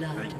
Blood.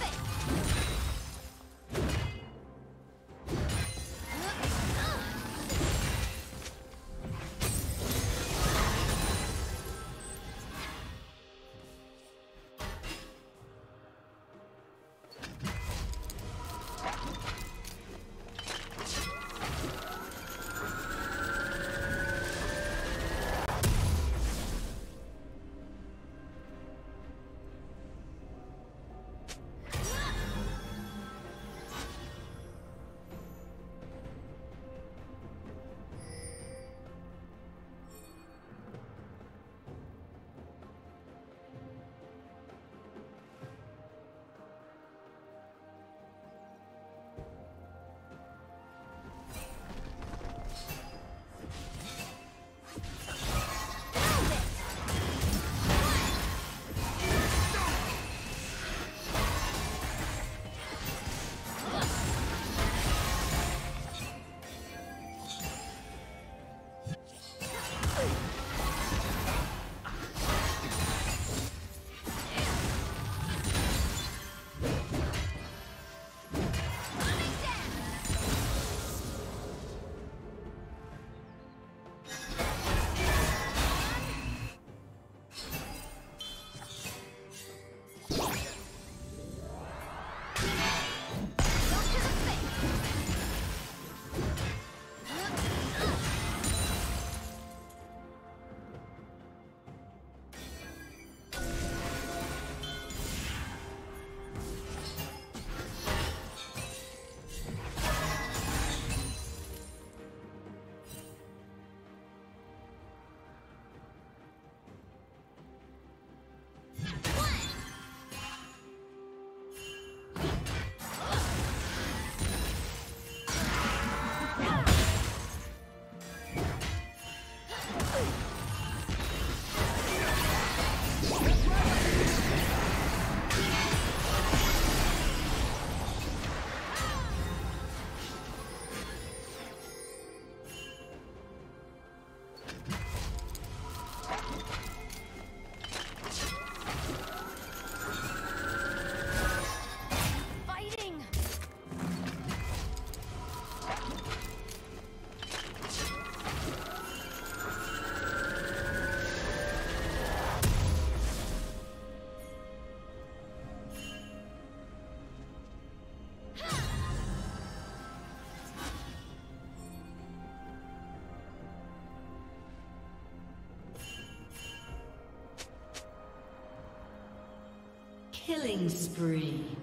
Killing spree.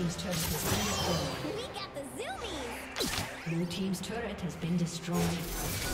Team's turret has been destroyed. We got the zoomies! Blue team's turret has been destroyed.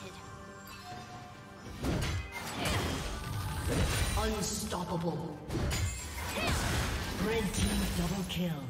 Dented. Unstoppable. Red team double kill.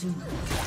Soon.